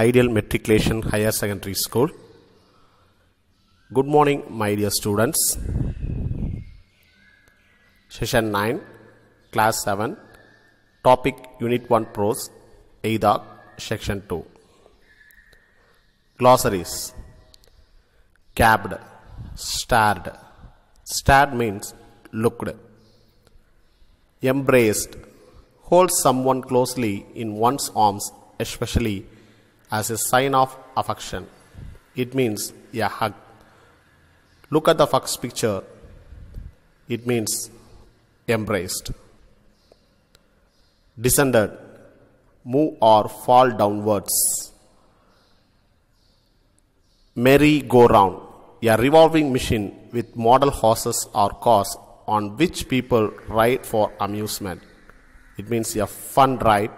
Ideal Matriculation Higher Secondary School. Good morning, my dear students. Session 9, Class 7, Topic Unit 1 Prose, Eidgah, Section 2. Glossaries Cabbed, Stared. Stared means looked. Embraced, holds someone closely in one's arms, especially as a sign of affection. It means a hug. Look at the first picture. It means embraced. Descended, move or fall downwards. Merry-go-round, a revolving machine with model horses or cars on which people ride for amusement. It means a fun ride.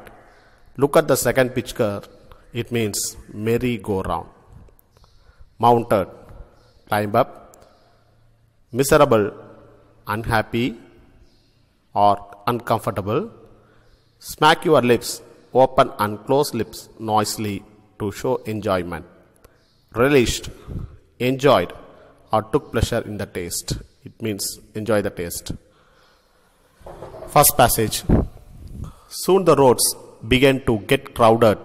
Look at the second picture. It means merry-go-round. Mounted, climb up. Miserable, unhappy or uncomfortable. Smack your lips, open and close lips noisily to show enjoyment. Relished, enjoyed or took pleasure in the taste. It means enjoy the taste. First passage. Soon the roads began to get crowded.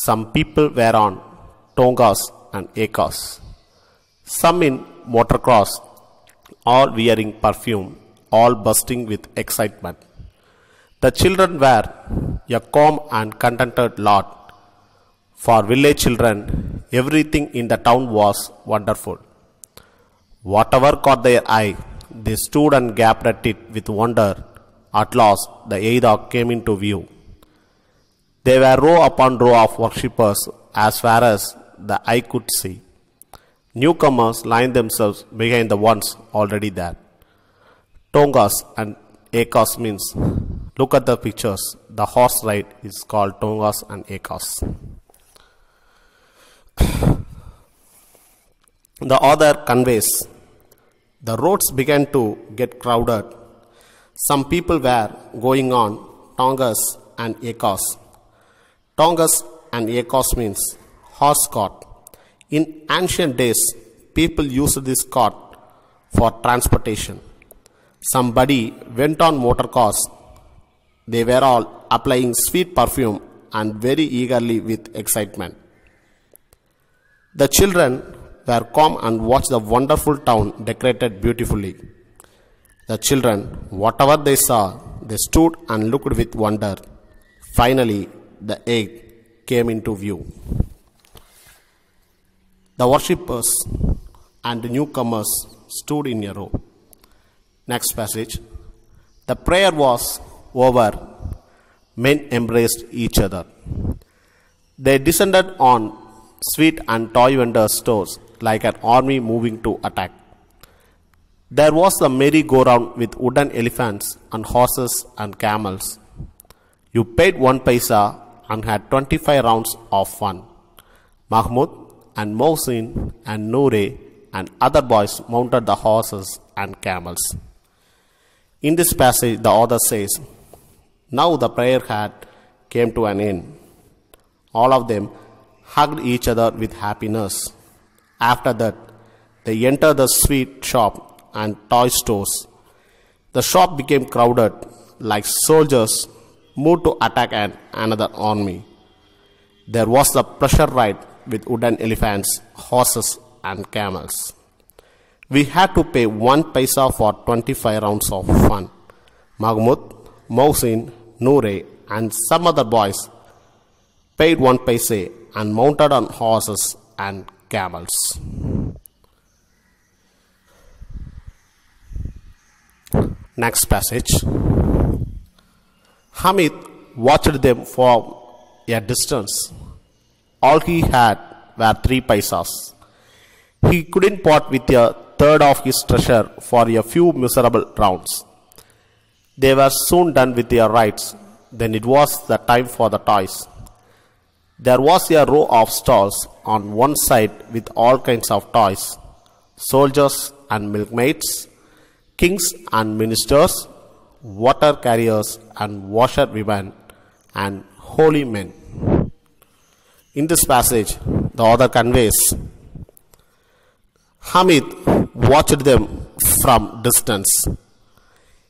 Some people were on tongas and ekkas. Some in motor cars, all wearing perfume, all bursting with excitement. The children were a calm and contented lot. For village children, everything in the town was wonderful. Whatever caught their eye, they stood and gaped at it with wonder. At last, the Eidgah came into view. There were row upon row of worshippers as far as the eye could see. Newcomers lined themselves behind the ones already there. Tongas and Ekkas means look at the pictures. The horse ride is called Tongas and Ekkas. The author conveys the roads began to get crowded. Some people were going on Tongas and Ekkas. Tongas and ekkas means horse cart. In ancient days, people used this cart for transportation. Somebody went on motor cars. They were all applying sweet perfume and very eagerly with excitement. The children were calm and watched the wonderful town decorated beautifully. The children, whatever they saw, they stood and looked with wonder. Finally, the egg came into view. The worshippers and the newcomers stood in a row. Next passage. The prayer was over. Men embraced each other. They descended on sweet and toy vendor stores like an army moving to attack. There was a merry-go-round with wooden elephants and horses and camels. You paid one paisa and had 25 rounds of fun. Mahmud and Mohsin and Noore and other boys mounted the horses and camels. In this passage, the author says, Now the prayer had came to an end. All of them hugged each other with happiness. After that, they entered the sweet shop and toy stores. The shop became crowded like soldiers moved to attack an, another army. There was the pleasure ride with wooden elephants, horses, and camels. We had to pay one paisa for 25 rounds of fun. Mahmud, Mohsin, Noore, and some other boys paid one paisa and mounted on horses and camels. Next passage. Hamid watched them from a distance. All he had were three paisas. He couldn't part with a third of his treasure for a few miserable rounds. They were soon done with their rides. Then it was the time for the toys. There was a row of stalls on one side with all kinds of toys soldiers and milkmaids, kings and ministers, water carriers and washerwomen, and holy men. In this passage, the author conveys Hamid watched them from distance.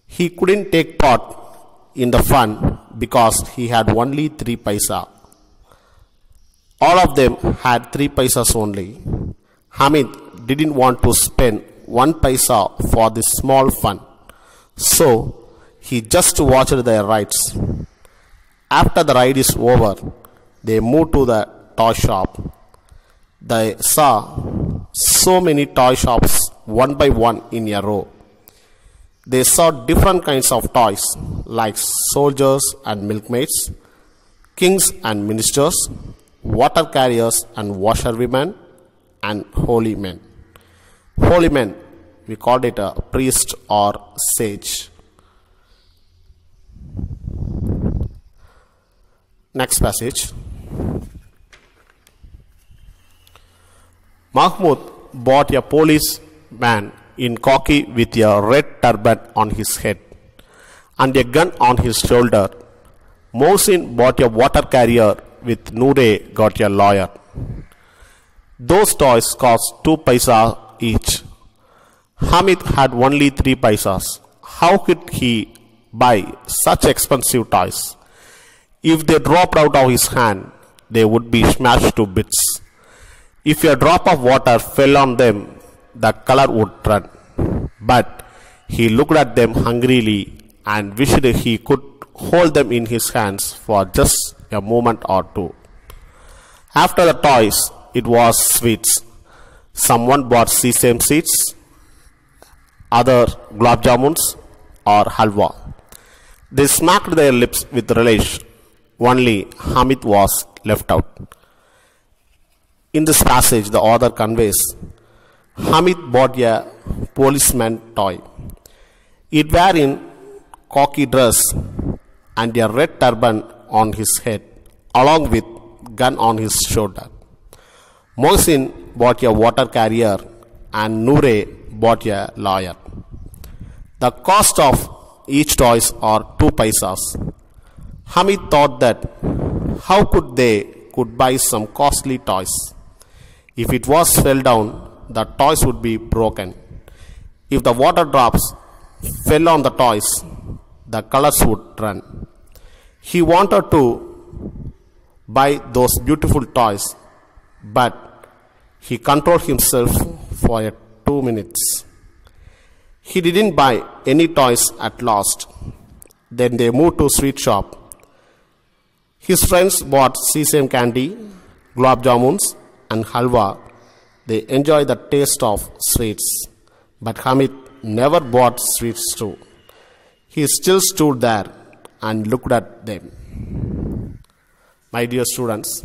He couldn't take part in the fun because he had only three paisa. All of them had three paisas only. Hamid didn't want to spend one paisa for this small fun, so he just watched their rides. After the ride is over, they moved to the toy shop. They saw so many toy shops one by one in a row. They saw different kinds of toys like soldiers and milkmaids, kings and ministers, water carriers and washerwomen, and holy men. Holy men, we called it a priest or sage. Next passage. Mahmud bought a police policeman in khaki with a red turban on his head and a gun on his shoulder. Mohsin bought a water carrier with Noore got a lawyer. Those toys cost two paisa each. Hamid had only three paisas. How could he buy such expensive toys? If they dropped out of his hand, they would be smashed to bits. If a drop of water fell on them, the color would run. But he looked at them hungrily and wished he could hold them in his hands for just a moment or two. After the toys, it was sweets. Someone bought sesame seeds, other gulab jamuns or halwa. They smacked their lips with relish. Only Hamid was left out. In this passage, the author conveys Hamid bought a policeman toy. It were in khaki dress and a red turban on his head, along with gun on his shoulder. Mohsin bought a water carrier and Noore bought a lawyer. The cost of each toys are two paisas. Hamid thought that how could they could buy some costly toys. If it was fell down, the toys would be broken. If the water drops fell on the toys, the colors would run. He wanted to buy those beautiful toys, but he controlled himself for two minutes. He didn't buy any toys at last. Then they moved to sweet shop. His friends bought sesame candy, gulab jamuns, and halwa. They enjoyed the taste of sweets. But Hamid never bought sweets too. He still stood there and looked at them. My dear students,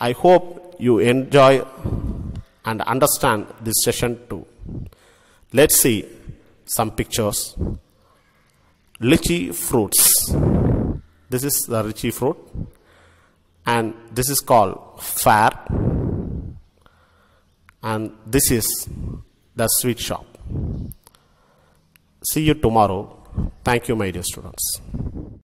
I hope you enjoy and understand this session too. Let's see some pictures. Lychee fruits. This is the lychee fruit, and this is called fair, and this is the sweet shop. See you tomorrow. Thank you, my dear students.